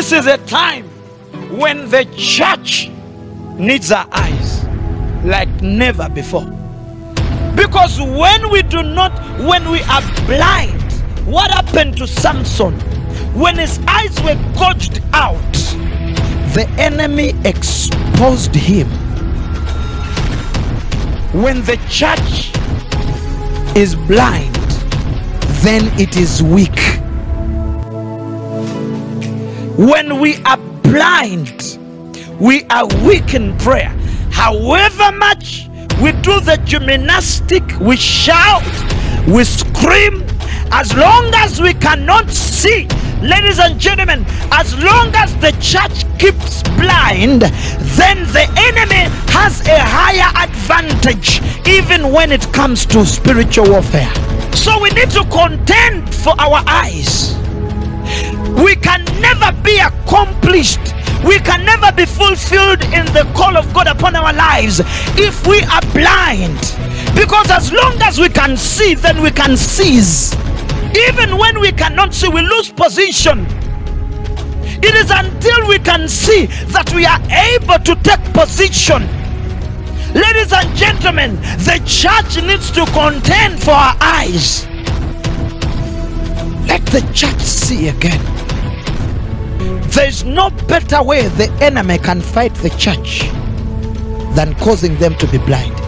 This is a time when the church needs our eyes like never before. Because when we do not, when we are blind, what happened to Samson? When his eyes were gouged out, the enemy exposed him. When the church is blind, then it is weak. When we are blind, we are weak in prayer. However much we do the gymnastic, we shout, we scream, as long as we cannot see, ladies and gentlemen, as long as the church keeps blind, then the enemy has a higher advantage even when it comes to spiritual warfare. So we need to contend for our eyes. We can never be accomplished. We can never be fulfilled in the call of God upon our lives if we are blind. Because as long as we can see, then we can seize. Even when we cannot see, we lose position. It is until we can see that we are able to take position. Ladies and gentlemen, the church needs to contend for our eyes. Let the church see again. There is no better way the enemy can fight the church than causing them to be blind.